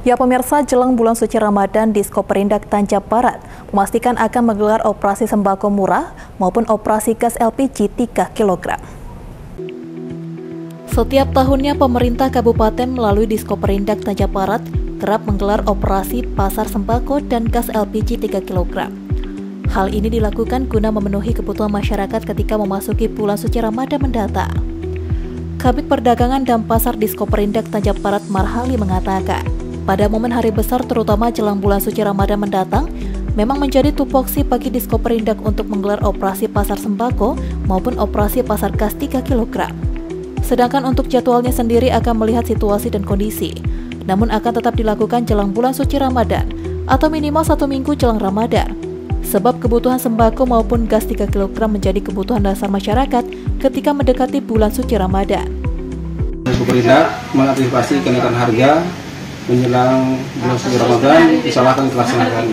Ya pemirsa, jelang bulan suci Ramadan, Disko Perindak Tanjab Barat memastikan akan menggelar operasi sembako murah maupun operasi gas LPG 3 kg. Setiap tahunnya pemerintah kabupaten melalui Disko Perindak Tanjab Barat kerap menggelar operasi pasar sembako dan gas LPG 3 kg. Hal ini dilakukan guna memenuhi kebutuhan masyarakat ketika memasuki bulan suci Ramadan mendatang. Kabit Perdagangan dan Pasar Disko Perindak Tanjab Barat Marhali mengatakan, pada momen hari besar terutama jelang bulan suci Ramadan mendatang, memang menjadi tupoksi bagi Disko Perindak untuk menggelar operasi pasar sembako maupun operasi pasar gas 3 kg. Sedangkan untuk jadwalnya sendiri akan melihat situasi dan kondisi, namun akan tetap dilakukan jelang bulan suci Ramadan atau minimal satu minggu jelang Ramadan. Sebab kebutuhan sembako maupun gas 3 kg menjadi kebutuhan dasar masyarakat ketika mendekati bulan suci Ramadan. Pemerintah mengantisipasi kenaikan harga menjelang bulan suci Ramadan disalahkan dilaksanakan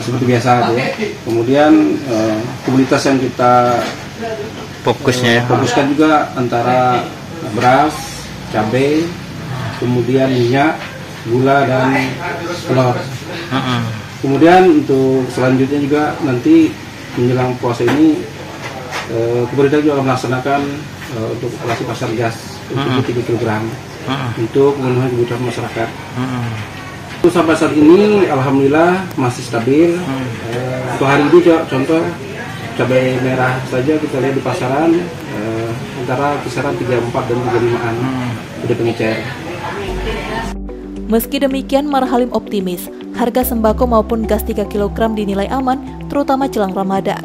seperti biasa ya. Kemudian eh, komunitas yang kita fokusnya ya. fokuskan juga antara beras, cabai, kemudian minyak, gula dan telur. Kemudian untuk selanjutnya juga nanti menjelang puasa ini eh, juga akan melaksanakan eh, untuk operasi pasar gas untuk 3 kg Mm-mm. untuk memenuhi kebutuhan masyarakat. Untuk sampai saat ini alhamdulillah masih stabil. Eh, untuk hari ini co- contoh cabai merah saja kita lihat di pasaran eh, antara kisaran 34 dan 35-an udah pengecer. Meski demikian, Marhalim optimis harga sembako maupun gas 3 kg dinilai aman, terutama jelang Ramadan.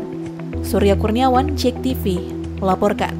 Surya Kurniawan, Cek TV, melaporkan.